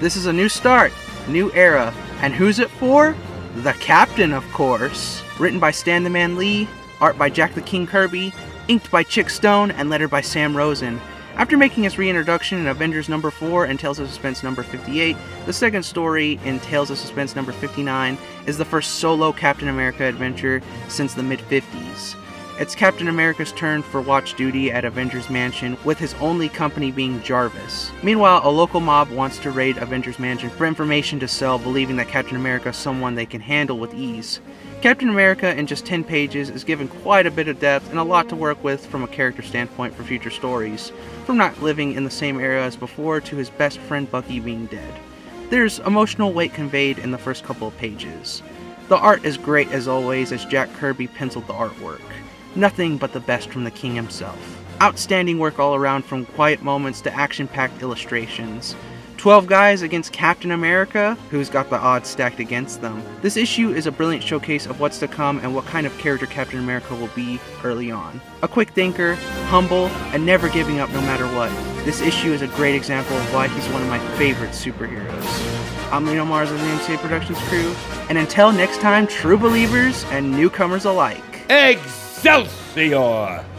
This is a new start, new era, and who's it for? The Captain, of course. Written by Stan the Man Lee, art by Jack the King Kirby, inked by Chic Stone, and lettered by Sam Rosen. After making his reintroduction in Avengers number 4 and Tales of Suspense number 58, the second story in Tales of Suspense number 59 is the first solo Captain America adventure since the mid 50s. It's Captain America's turn for watch duty at Avengers Mansion, with his only company being Jarvis. Meanwhile, a local mob wants to raid Avengers Mansion for information to sell, believing that Captain America is someone they can handle with ease. Captain America, in just 10 pages, is given quite a bit of depth and a lot to work with from a character standpoint for future stories, from not living in the same era as before to his best friend Bucky being dead. There's emotional weight conveyed in the first couple of pages. The art is great as always as Jack Kirby penciled the artwork. Nothing but the best from the king himself. Outstanding work all around from quiet moments to action packed illustrations. 12 guys against Captain America, who's got the odds stacked against them. This issue is a brilliant showcase of what's to come and what kind of character Captain America will be early on. A quick thinker, humble, and never giving up no matter what. This issue is a great example of why he's one of my favorite superheroes. I'm Lino Mars of the MCA Productions crew, and until next time, true believers and newcomers alike. Eggs! Excelsior!